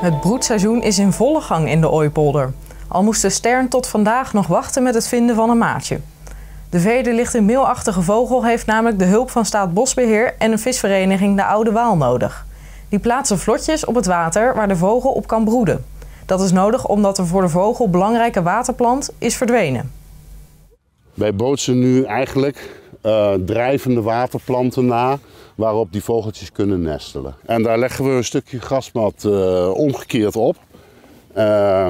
Het broedseizoen is in volle gang in de Ooipolder. Al moest de stern tot vandaag nog wachten met het vinden van een maatje. De vederlichte meelachtige vogel heeft namelijk de hulp van Staatsbosbeheer en een visvereniging de Oude Waal nodig. Die plaatsen vlotjes op het water waar de vogel op kan broeden. Dat is nodig omdat er voor de vogel belangrijke waterplant is verdwenen. Wij bootsen nu eigenlijk uh, drijvende waterplanten na waarop die vogeltjes kunnen nestelen. En daar leggen we een stukje grasmat uh, omgekeerd op. Uh,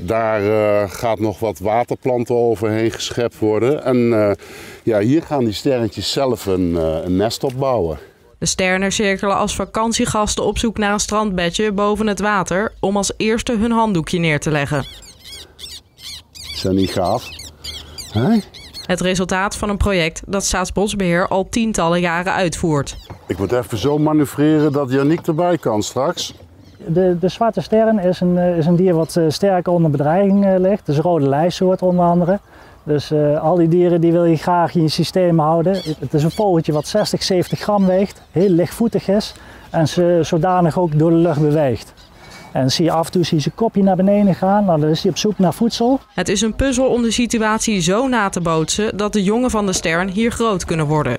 daar gaat nog wat waterplanten overheen geschept worden. En ja, hier gaan die sterretjes zelf een, een nest opbouwen. De sternen cirkelen als vakantiegasten op zoek naar een strandbedje boven het water om als eerste hun handdoekje neer te leggen. Dat niet gaaf? Hey? Het resultaat van een project dat Staatsbosbeheer al tientallen jaren uitvoert. Ik moet even zo manoeuvreren dat Janiek erbij kan straks. De, de zwarte stern is een, is een dier wat sterk onder bedreiging ligt. Het is een rode lijstsoort onder andere. Dus uh, al die dieren die wil je graag in je systeem houden. Het is een vogeltje wat 60, 70 gram weegt, heel lichtvoetig is en ze zodanig ook door de lucht beweegt. En zie je af en toe zie je zijn kopje naar beneden gaan, nou, dan is hij op zoek naar voedsel. Het is een puzzel om de situatie zo na te bootsen dat de jongen van de stern hier groot kunnen worden.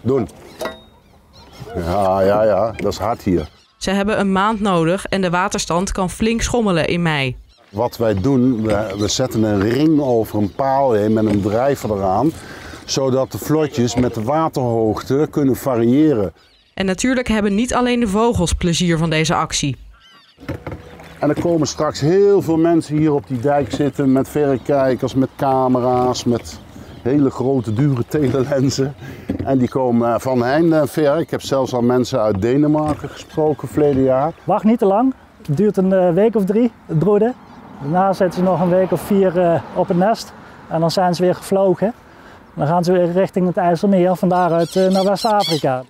Doen. Ja, ja, ja, dat is hard hier. Ze hebben een maand nodig en de waterstand kan flink schommelen in mei. Wat wij doen, we, we zetten een ring over een paal heen met een drijver eraan, zodat de vlotjes met de waterhoogte kunnen variëren. En natuurlijk hebben niet alleen de vogels plezier van deze actie. En er komen straks heel veel mensen hier op die dijk zitten met verrekijkers, met camera's, met hele grote dure telelensen. En die komen van heinde ver. Ik heb zelfs al mensen uit Denemarken gesproken verleden jaar. Wacht niet te lang. Het duurt een eh, week of drie, het broeden. Daarna zetten ze nog een week of vier uh, op het nest. En dan zijn ze weer gevlogen. Dan gaan ze weer richting het IJsselmeer, van daaruit uh, naar West-Afrika.